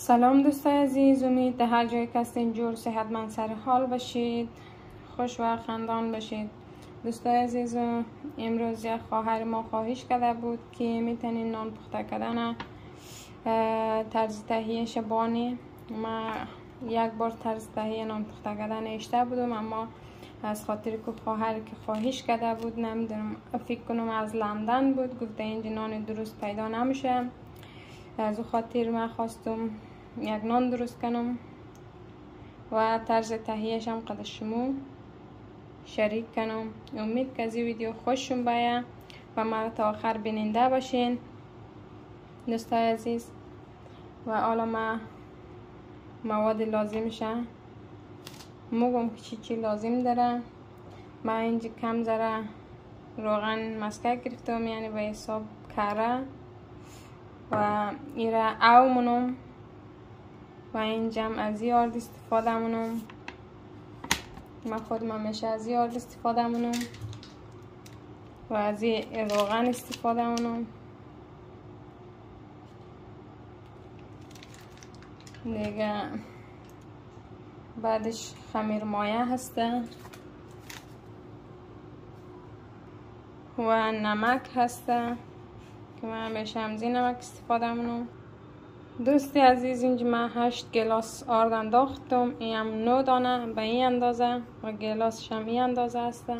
سلام دوستای عزیز امید در هر جای که هستین. جور صحتمند سر حال باشید. خوش و خندان باشید. دوستای عزیز امروز یک خواهر ما خواهش کرده بود که می‌تونین نان پخته کردن. طرز تهیه شبانی ما یک بار طرز تهیه نان پخته کردن اشته بودم اما از خاطر که خواهر که خواهش کرده بود نمی‌دونم فکر کنم از لندن بود. گفته اینجا نان درست پیدا نمیشه. از خاطر من خواستم یک نان درست کنم و طرز تهیهش هم قد شما شریک کنم. امید که از این ویدیو خوششون باید و مرا تا آخر بیننده باشین. دوستای عزیز و حالا ما مواد لازمشه مگم که چی چی لازم داره. ما اینجا کم ذره روغن مسکه گرفتم یعنی به حساب کاره و ایره او منم و اینجا از این آرد استفاده منم من خودم همیشه از این آرد استفاده منم و از این روغن استفاده منم دیگه بعدش خمیر مایه هسته. و نمک هسته. که من همیشه همزی نمک استفاده منم دوستی عزیز اینجا من هشت گلاس آرد انداختم. این هم نو دانه به این اندازه و گلاسش هم این اندازه هسته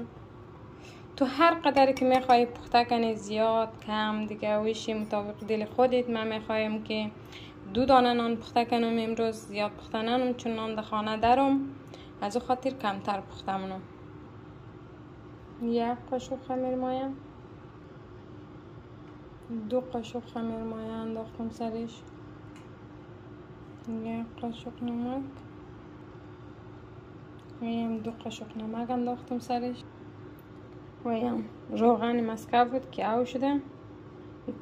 تو هر قدری که می‌خوای پخته کنی زیاد کم دیگه ویشی مطابق دل خودت. من می‌خوایم که دو دانه نان پخته کنم امروز زیاد پخته ننم چون نان در خانه دارم از او خاطر کمتر پخته منم یک قاشق خمیر مایه. دو قاشق خمیر مایه انداختم سرش. قاشق نمک ویم دو قاشق نمک انداختم سرش. ویم روغن مسکه بود که او شده.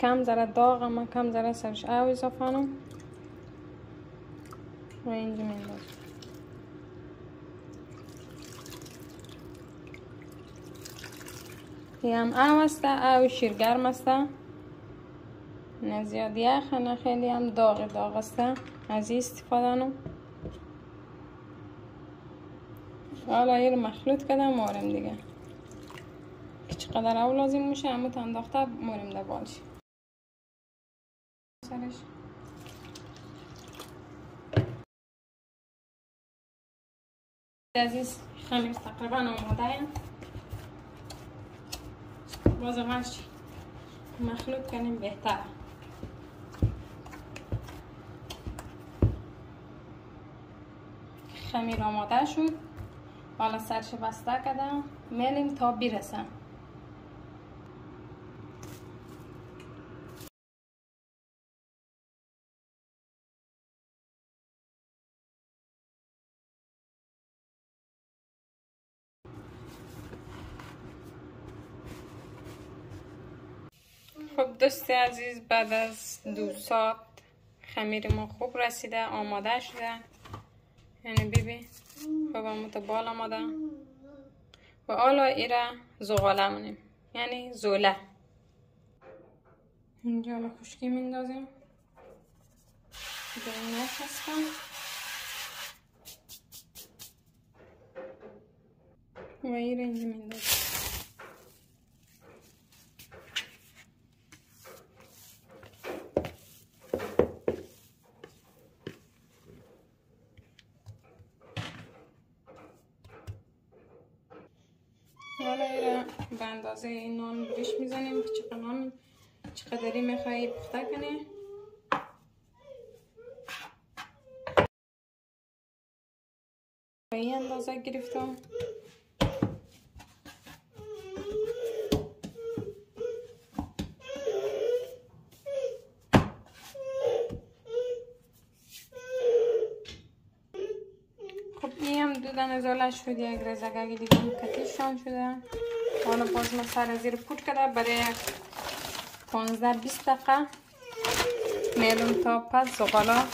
کم ذره داغ اما کم ذره سرش او اضافه و اینجا میندازم هم او است او شیرگرم است. نه زیاد یخ نه خیلی هم داغ داغ است. از این استفاده حالا این رو مخلوط کردم مارم دیگه. که چقدر او لازم میشه همه انداخته مارم در بالش سرش. عزیز خمیر تقریبا آماده باز مخلوط کنیم بهتر خمیر آماده شد. حالا سرش بسته کردم میلیم تا بیرسم خب دوست عزیز بعد از دو ساعت خمیر ما خوب رسیده آماده شده. یعنی بیبی خب متبال آماده و حالا ایره زغاله مونیم. یعنی زوله. اینجا حالا خشکی میندازیم. به این هستم و ایره اینجا میندازیم. حالا به اندازه نان بریش می‌زنیم. که چقدر نان چقدری میخوایی پخته کنی؟ به این اندازه گرفتم. دو دانه زاله شد یک رزگه دیگه کتیشان شده. حالا باز ما سر زیر پوت کرده برای 15 20 دقیقه. میلون تا پس زغالا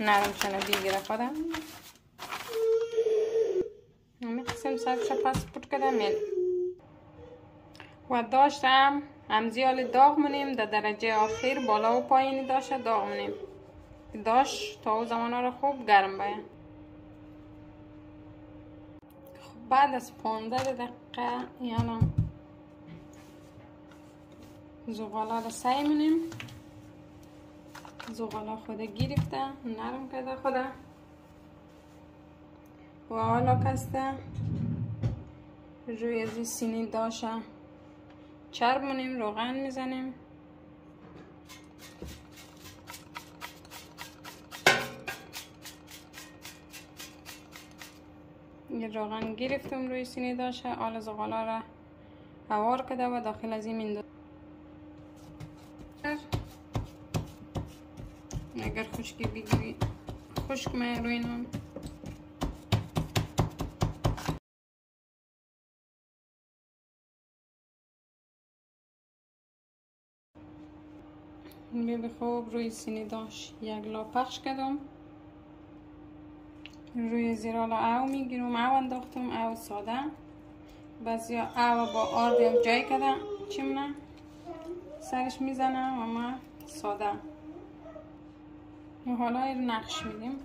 نرم شنه بگیره خدا همی قسم سرش پس پوت کرده میل. و داشتم همزیال داغ منیم در درجه آخر بالا و پایینی داشته داغ منیم داشت تا او زمان رو خوب گرم باید خب بعد از 15 دقیقه یعنی زغالا رو سعی منیم زغالا خود گرفته نرم کرده خدا و حالا کسته. روی از سینی داشه. چرب منیم روغن می‌زنیم. روغن گرفتم روی سینی داشه آل زغالا را هوار کده و داخل از این اگر خشکی بگیری خشک من روی نام خوب روی سینی داشت. یک لا پخش کردم روی زیرالا او می‌گیرم او انداختم او ساده. بعضی او با آرد جای کردم چیمنه سرش می‌زنم و ما ساده. و حالا این نقش میدیم.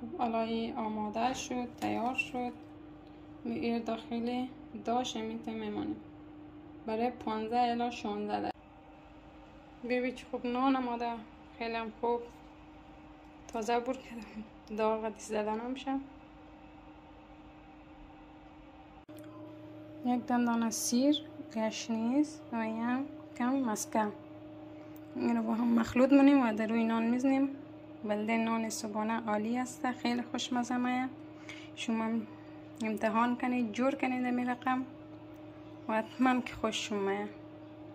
خب حالا آماده شد تیار شد. ایر داخلی داش میته میمانیم برای 15 الا 16 ببین چه خوب؟ نان آماده خیلی هم خوب. تازه بور کردم. داغ زدن نمیشم یک دندان سیر گشنیز و یک کم مسکه. این رو با هم مخلوط منیم و در روی نان می‌زنیم. بلده نان صبحانه عالی است. خیلی خوشمزه مایه. شما امتحان کنید جور کنید می رقم و حتما که خوش شما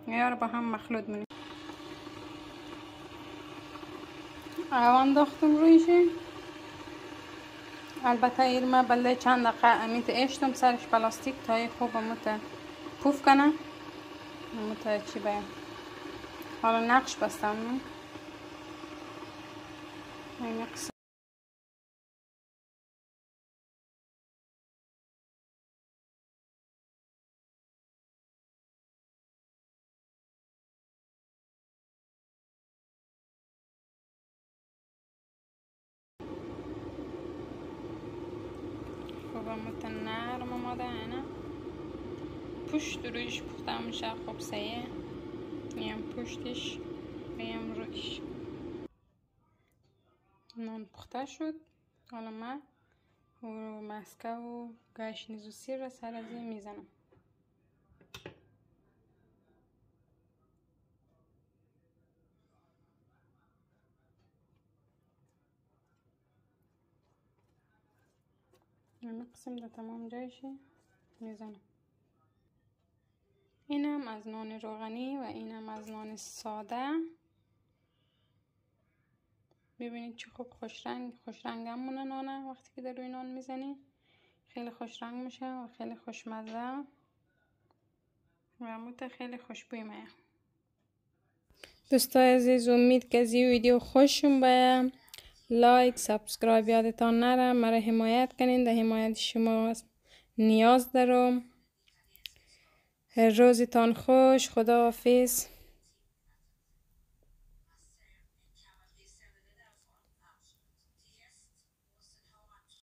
یا رو با هم مخلوط منیم او انداختم رویش البته ایر ما بله چند دقیقه امیت اشتم سرش پلاستیک تا خوب مت پوف کنه. مت چی باید حالا نقش بستم. این خوبه نرم آماده نه پشت رویش پخته میشه. خوب سیه میم پشتش میم رویش. نان پخته شد. حالا من و مسکه و گشنیز و سیر را سر از می‌زنم. همه قسم در تمام جایش می‌زنم اینم از نان روغنی و اینم از نان ساده ببینید چه خوب خوش رنگ خوش رنگ هم نانه وقتی که در روی نان می‌زنی خیلی خوش رنگ میشه و خیلی خوشمزه و موت خیلی خوشبوی میه دوستای عزیز امید که از این ویدیو خوشم باید like subscribe یادتان نره. مرا حمایت کنین. در حمایت شما نیاز دارم. روزتان خوش. خدا حافظ